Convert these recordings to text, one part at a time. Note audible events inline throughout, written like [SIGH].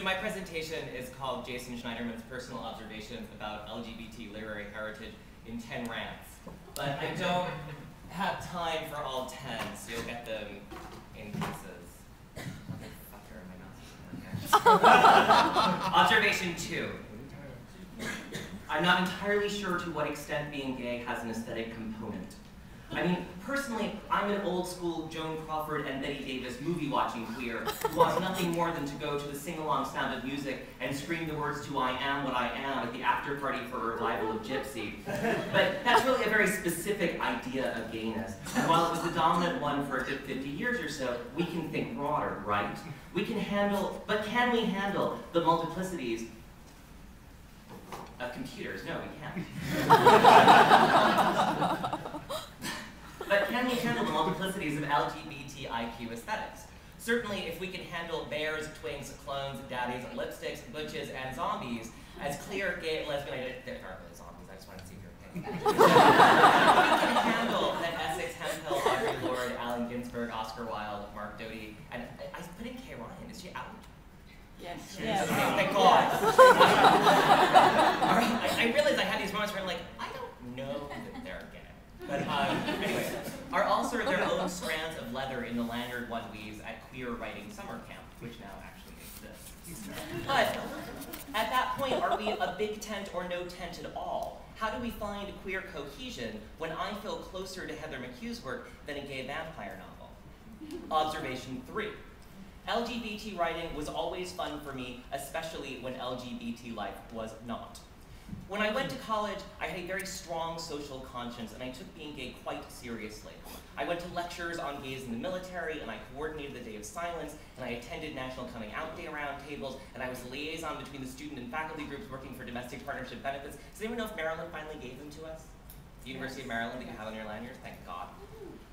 So my presentation is called Jason Schneiderman's Personal Observations about LGBT Literary Heritage in 10 Rants. But I don't have time for all 10, so you'll get them in pieces. [LAUGHS] Observation 2. I'm not entirely sure to what extent being gay has an aesthetic component. I mean, personally, I'm an old school Joan Crawford and Bette Davis movie watching queer who wants nothing more than to go to the sing-along sound of music and scream the words to I am what I am at the after party for a revival of Gypsy. But that's really a very specific idea of gayness. And while it was the dominant one for 50 years or so, we can think broader, right? We can handle, but can we handle the multiplicities of computers? No, we can't. [LAUGHS] But can we handle the multiplicities of LGBTIQ aesthetics? Certainly, if we can handle bears, twinks, clones, daddies, lipsticks, butches, and zombies, as clear gay and lesbian identities, there aren't really zombies, I just wanted to see if you're paying attention. [LAUGHS] we can handle that Essex, Hemphill, Audre Lorde, Allen Ginsberg, Oscar Wilde, Mark Doty, and I, I put in Kay Ryan, is she out? Yes. yes. Okay, thank God. I, I realized I had these moments where I'm like, I don't know that they're gay. But um, anyway, are also their own strands of leather in the at queer writing summer camp, which now actually exists. [LAUGHS] But at that point, are we a big tent or no tent at all? How do we find queer cohesion when I feel closer to Heather McHugh's work than a gay vampire novel? Observation three. LGBT writing was always fun for me, especially when LGBT life was not. When I went to college, I had a very strong social conscience, and I took being gay quite seriously. I went to lectures on gays in the military, and I coordinated the Day of Silence, and I attended National Coming Out Day roundtables, and I was a liaison between the student and faculty groups working for domestic partnership benefits. Does anyone know if Maryland finally gave them to us? The University of Maryland that you have on your lanyards? Thank God.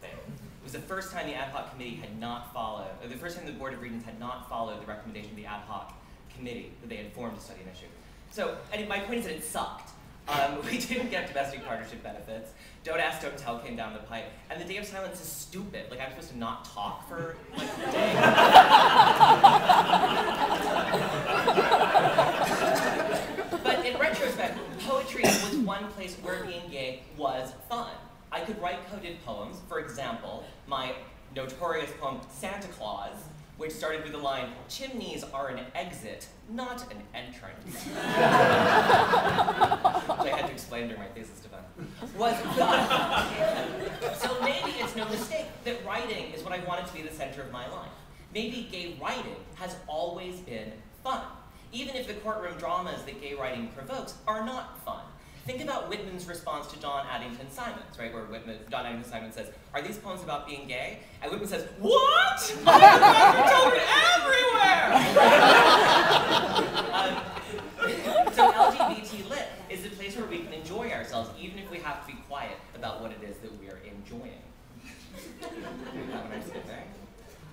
It was the first time the ad hoc committee had not followed, or the first time the Board of Regents had not followed the recommendation of the ad hoc committee that they had formed to study an issue. So, my point is that it sucked. Um, [LAUGHS] we didn't get domestic partnership benefits. Don't ask, don't tell came down the pipe. And the day of silence is stupid. Like, I'm supposed to not talk for, like, a day. but in retrospect, poetry was one place where being gay was fun. I could write coded poems. For example, my notorious poem, Santa Claus, which started with the line, chimneys are an exit, not an entrance. [LAUGHS] which I had to explain during my thesis defense. Was fun. so maybe it's no mistake that writing is what I wanted to be the center of my life. Maybe gay writing has always been fun, even if the courtroom dramas that gay writing provokes are not fun. Think about Whitman's response to John Addington Symonds, right, where Whitman, John Addington Symonds says, are these poems about being gay? And Whitman says, what? [LAUGHS] I have children everywhere! [LAUGHS] um, so LGBT lit is a place where we can enjoy ourselves, even if we have to be quiet about what it is that we are enjoying.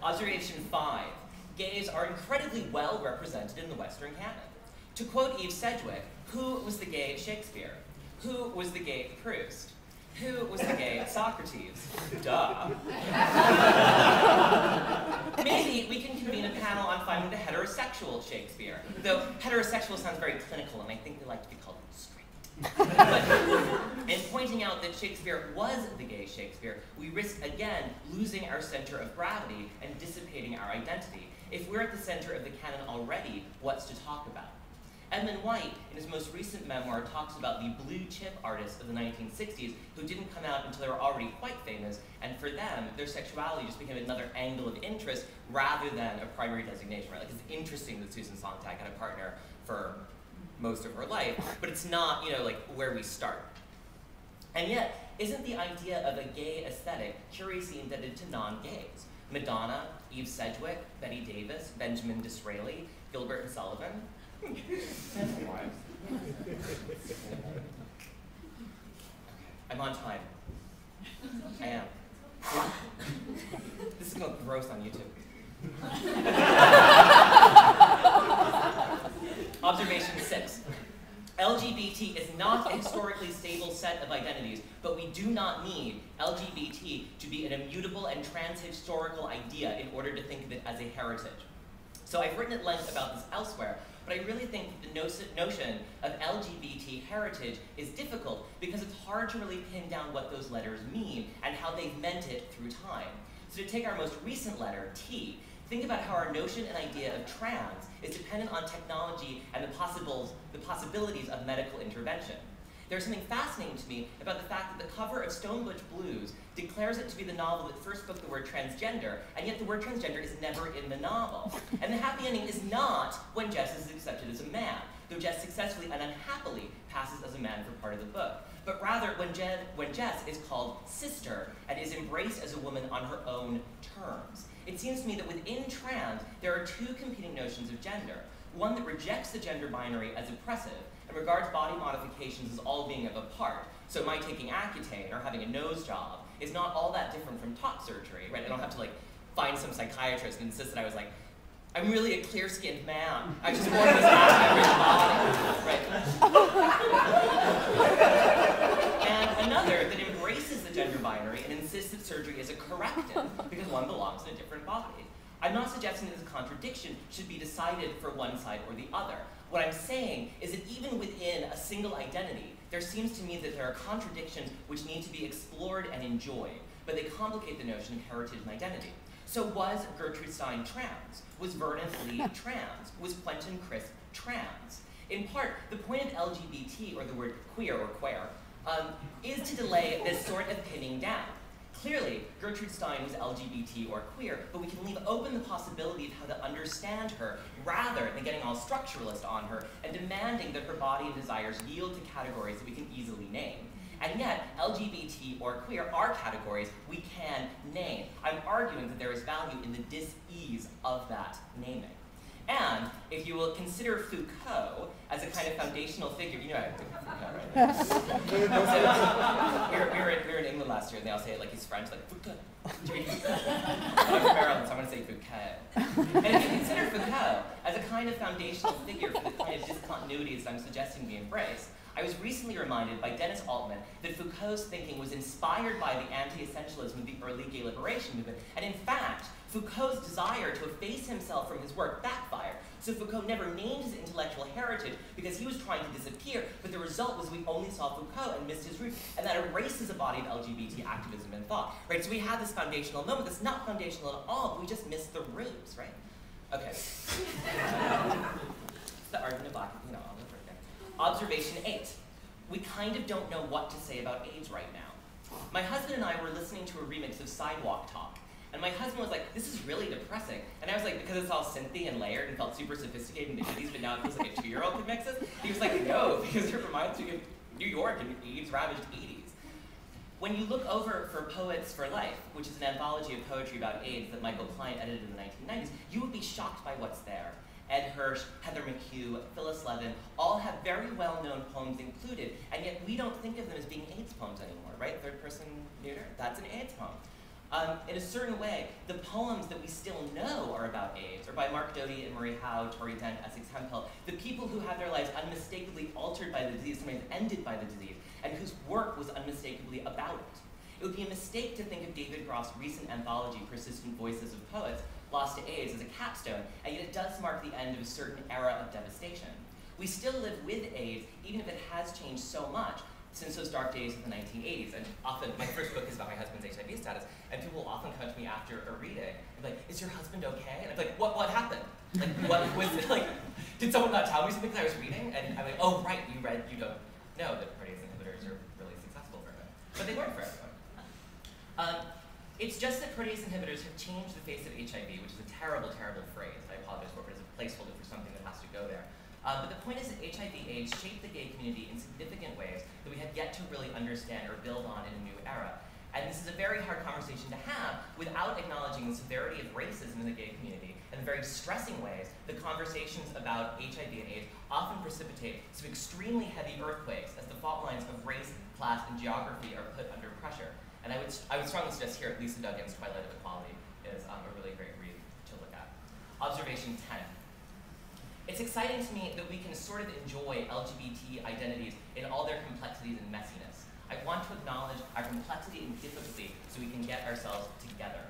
Observation five, gays are incredibly well represented in the Western canon. To quote Eve Sedgwick, who was the gay Shakespeare? Who was the gay Proust? Who was the gay Socrates? Duh. [LAUGHS] Maybe we can convene a panel on finding the heterosexual Shakespeare. Though heterosexual sounds very clinical, and I think they like to be called straight. in pointing out that Shakespeare was the gay Shakespeare, we risk again losing our center of gravity and dissipating our identity. If we're at the center of the canon already, what's to talk about? Edmund White, in his most recent memoir, talks about the blue chip artists of the 1960s who didn't come out until they were already quite famous, and for them, their sexuality just became another angle of interest rather than a primary designation. Right? Like it's interesting that Susan Sontag had a partner for most of her life, but it's not, you know, like where we start. And yet, isn't the idea of a gay aesthetic curiously indebted to non-gays? Madonna, Eve Sedgwick, Bette Davis, Benjamin Disraeli, Gilbert and Sullivan, I'm on time. I am. This is going gross on YouTube. Observation six. LGBT is not a historically stable set of identities, but we do not need LGBT to be an immutable and transhistorical idea in order to think of it as a heritage. So I've written at length about this elsewhere, but I really think that the notion of LGBT heritage is difficult because it's hard to really pin down what those letters mean and how they've meant it through time. So to take our most recent letter, T, think about how our notion and idea of trans is dependent on technology and the, possibles, the possibilities of medical intervention. There's something fascinating to me about the fact that the cover of Stone Butch Blues declares it to be the novel that first spoke the word transgender, and yet the word transgender is never in the novel. And the happy ending is not when Jess is accepted as a man, though Jess successfully and unhappily passes as a man for part of the book. But rather, when, Jen, when Jess is called sister and is embraced as a woman on her own terms. It seems to me that within trans, there are two competing notions of gender. One that rejects the gender binary as oppressive, and regards body modifications as all being of a part. So my taking Accutane or having a nose job is not all that different from top surgery, right? I don't have to like find some psychiatrist and insist that I was like, I'm really a clear-skinned man. I just want this aspect of right? and another that embraces the gender binary and insists that surgery is a corrective because one belongs in a different body. I'm not suggesting that this contradiction should be decided for one side or the other. What I'm saying is that even within a single identity, there seems to me that there are contradictions which need to be explored and enjoyed, but they complicate the notion of heritage and identity. So was Gertrude Stein trans? Was Vernon Lee [LAUGHS] trans? Was Quentin Crisp trans? In part, the point of LGBT, or the word queer or queer, um, is to delay this sort of pinning down. Clearly, Gertrude Stein was LGBT or queer, but we can leave open the possibility of how to understand her rather than getting all structuralist on her and demanding that her body and desires yield to categories that we can easily name. And yet, LGBT or queer are categories we can name. I'm arguing that there is value in the dis-ease of that naming. And if you will consider Foucault as a kind of foundational figure, you know I Foucault, right? [LAUGHS] so, we, were, we, were last year, and they all say it like he's French, like Foucault. I'm from Maryland, so I'm going to say Foucault. And if you consider Foucault as a kind of foundational figure for the kind of discontinuities I'm suggesting we embrace, I was recently reminded by Dennis Altman that Foucault's thinking was inspired by the anti-essentialism of the early gay liberation movement, and in fact, Foucault's desire to efface himself from his work backfired. So Foucault never named his intellectual heritage because he was trying to disappear, but the result was we only saw Foucault and missed his roots, and that erases a body of LGBT activism and thought, right? So we have this foundational moment that's not foundational at all, we just missed the roots, right? Okay. [LAUGHS] the argument of black, you know, Observation eight. We kind of don't know what to say about AIDS right now. My husband and I were listening to a remix of Sidewalk Talk, and my husband was like, this is really depressing. And I was like, because it's all synthy and layered and felt super sophisticated in the 80s, but now it feels like a two-year-old could mix it. He was like, no, because it reminds me of New York and AIDS-ravaged 80s. When you look over for Poets for Life, which is an anthology of poetry about AIDS that Michael Klein edited in the 1990s, you would be shocked by what's there. Ed Hirsch, Heather McHugh, Phyllis Levin, all have very well-known poems included, and yet we don't think of them as being AIDS poems anymore, right? Third person neuter, that's an AIDS poem. Um, in a certain way, the poems that we still know are about AIDS are by Mark Doty and Marie Howe, Tory Dent, Essex Hemphill, the people who had their lives unmistakably altered by the disease, sometimes ended by the disease, and whose work was unmistakably about it. It would be a mistake to think of David Groff's recent anthology, Persistent Voices of Poets, lost to AIDS as a capstone, and yet it does mark the end of a certain era of devastation. We still live with AIDS, even if it has changed so much since those dark days of the 1980s. And often, my first book is about my husband's HIV status, and people will often come to me after a reading and be like, is your husband okay? And I'm like, what, what happened? Like, what [LAUGHS] was it, like, did someone not tell me something that I was reading? And I'm like, oh, right, you read, you don't know that protease inhibitors are really successful for him. But they weren't for everyone. Um, it's just that protease inhibitors have changed the face of HIV, which is a terrible, terrible phrase. I apologize for it, but it's a placeholder for something that has to go there. Um, but the point is that HIV AIDS shaped the gay community in significant ways that we have yet to really understand or build on in a new era. And this is a very hard conversation to have without acknowledging the severity of racism in the gay community and the very stressing ways the conversations about HIV and AIDS often precipitate some extremely heavy earthquakes as the fault lines of race, class, and geography are put under pressure. And I would, I would strongly suggest here, at Lisa Duggan's Twilight of Equality is um, a really great read to look at. Observation 10. It's exciting to me that we can sort of enjoy LGBT identities in all their complexities and messiness. I want to acknowledge our complexity and difficulty so we can get ourselves together.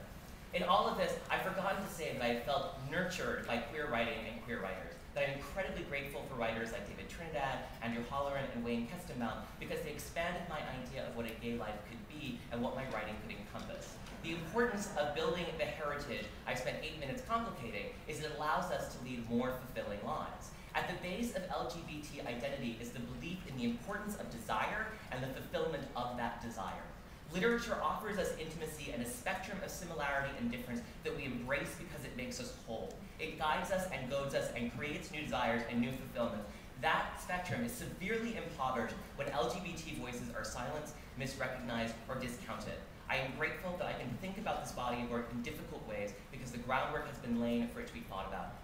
In all of this, I've forgotten to say that I felt nurtured by queer writing and queer writers, that I'm incredibly grateful for writers like David Trinidad, Andrew Holleran, and Wayne Koestenbaum because they expanded my idea of what a gay life could be and what my writing could encompass. The importance of building the heritage I spent eight minutes complicating is it allows us to lead more fulfilling lives. At the base of LGBT identity is the belief in the importance of desire and the fulfillment of that desire. Literature offers us intimacy and a spectrum of similarity and difference that we embrace because it makes us whole. It guides us and goads us and creates new desires and new fulfillments. That spectrum is severely impoverished when LGBT voices are silenced, misrecognized, or discounted. I am grateful that I can think about this body of work in difficult ways because the groundwork has been laid for it to be thought about